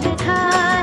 着他。